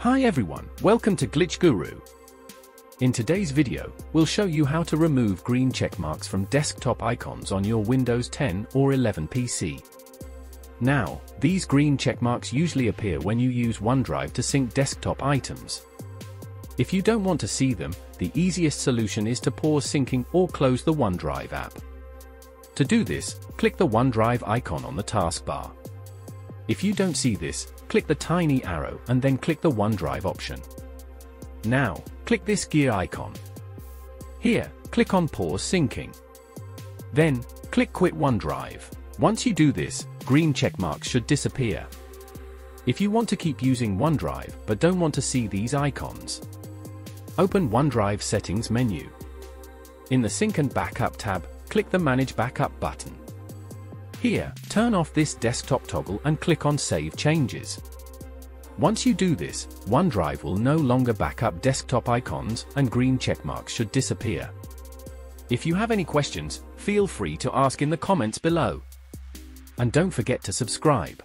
Hi everyone, welcome to Glitch Guru. In today's video, we'll show you how to remove green check marks from desktop icons on your Windows 10 or 11 PC. Now, these green check marks usually appear when you use OneDrive to sync desktop items. If you don't want to see them, the easiest solution is to pause syncing or close the OneDrive app. To do this, click the OneDrive icon on the taskbar. If you don't see this, click the tiny arrow and then click the OneDrive option. Now, click this gear icon. Here, click on Pause Syncing. Then, click Quit OneDrive. Once you do this, green check marks should disappear. If you want to keep using OneDrive but don't want to see these icons, open OneDrive Settings menu. In the Sync and Backup tab, click the Manage Backup button. Here, turn off this desktop toggle and click on Save Changes. Once you do this, OneDrive will no longer back up desktop icons and green checkmarks should disappear. If you have any questions, feel free to ask in the comments below. And don't forget to subscribe.